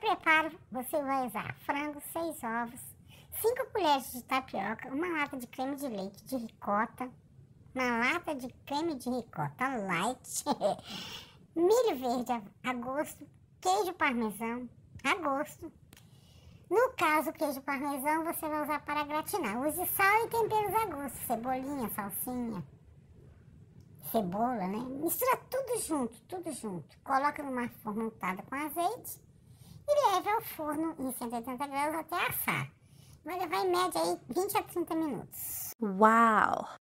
preparo, você vai usar frango, 6 ovos, 5 colheres de tapioca, uma lata de creme de leite de ricota, uma lata de creme de ricota light, milho verde a gosto, queijo parmesão a gosto. No caso, queijo parmesão você vai usar para gratinar. Use sal e temperos a gosto, cebolinha, salsinha, cebola, né? Mistura tudo junto, tudo junto. Coloca numa forma untada com azeite e leve ao forno em 180 graus até assar. Vai levar em média aí 20 a 30 minutos. Uau!